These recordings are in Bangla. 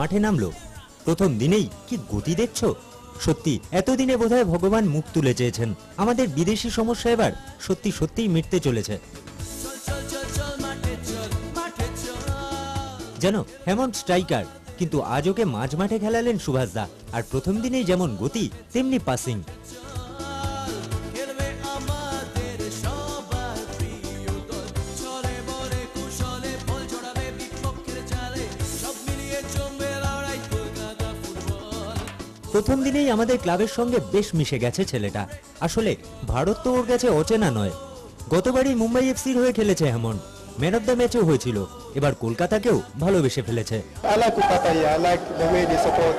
মাঠে নামলো। প্রথম দিনেই কি গতি দেখছ? সত্যি, এতদিনে বোধহয় ভগবান মুখ তুলে চেয়েছেন। আমাদের বিদেশি সমস্যা এবার সত্যি সত্যিই মিটতে চলেছে। যেন হেমন্ত স্ট্রাইকার, কিন্তু আজ ওকে মাঝ মাঠে খেলালেন সুভাষ দা, আর প্রথম দিনেই যেমন গতি, তেমনি পাসিং প্রথম দিনেই আমাদের ক্লাবের সঙ্গে বেশ মিশে গেছে ছেলেটা। আসলে ভারত তো ওর কাছে অচেনা নয়। গতবারই মুম্বাই এফসির হয়ে খেলেছে এমন ম্যান অফ দ্য ম্যাচও হয়েছিল। এবার কলকাতাকেও ভালোবেসে ফেলেছে। I like Kupata here. I like the way they support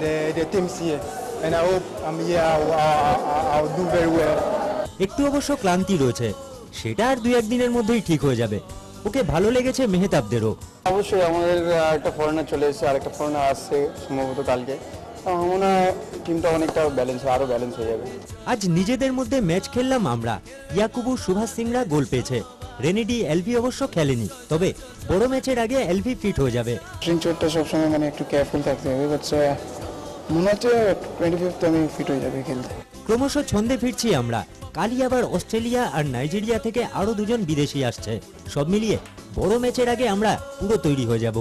the, the teams here. And I hope I'm here, I'll, I'll, I'll do very well. একটু অবশ্য ক্লান্তি রয়েছে। সেটা আর দুই একদিনের মধ্যেই ঠিক হয়ে যাবে। ওকে ভালো লেগেছে মেহতাবদেরও। অবশ্যই আমাদের আহ, একটা ফরেনার চলে এসেছে আর একটা ফরেনার আসছে সম্ভবত কালকে। মনে হয় টিমটা অনেকটা ব্যালেন্স আরও ব্যালেন্স হয়ে যাবে। আজ নিজেদের মধ্যে ম্যাচ খেললাম আমরা। ইয়াকুবু সুভাষ সিংরা গোল পেয়েছে। রেনিডি এলভি অবশ্য খেলেনি তবে বড় ম্যাচের আগে এলভি ফিট হয়ে যাবে। চোটটা সবসময় মানে একটু কেয়ারফুল থাকতে হবে বাট মনে হচ্ছে টোয়েন্টি ফিফথ আমি ফিট হয়ে যাবে খেলতে। ক্রমশ ছন্দে ফিরছি আমরা। কালই আবার অস্ট্রেলিয়া আর নাইজেরিয়া থেকে আরও দুজন বিদেশি আসছে। সব মিলিয়ে বড় ম্যাচের আগে আমরা পুরো তৈরি হয়ে যাব।